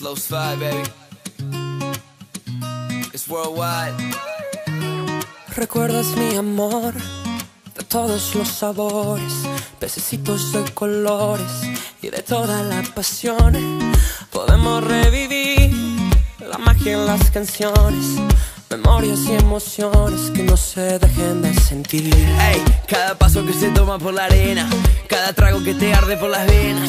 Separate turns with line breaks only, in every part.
It's low slide, baby. It's worldwide.
Recuerdas mi amor de todos los sabores, pececitos de colores y de toda la pasión. Podemos revivir la magia en las canciones, memorias y emociones que no se dejen de sentir.
Ey, cada paso que se toma por la arena, cada trago que te arde por las venas,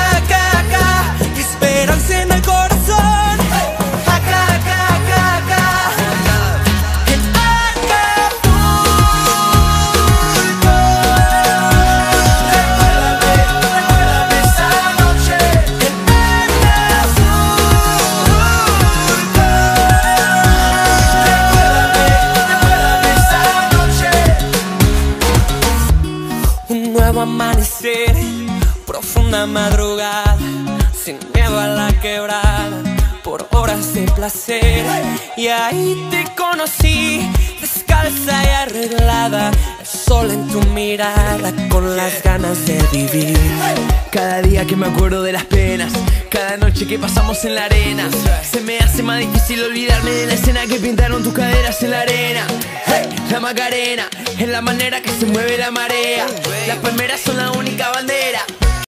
nuevo amanecer, profunda madrugada, sin miedo a la quebrada, por horas de placer. Y ahí te conocí, descalza y arreglada, el sol en tu mirada, con las ganas de vivir.
Cada día que me acuerdo de las penas, cada noche que pasamos en la arena, se me hace más difícil olvidarme de la escena que pintaron tus caderas en la arena. Macarena es la manera que se mueve la marea. Las palmeras son la única bandera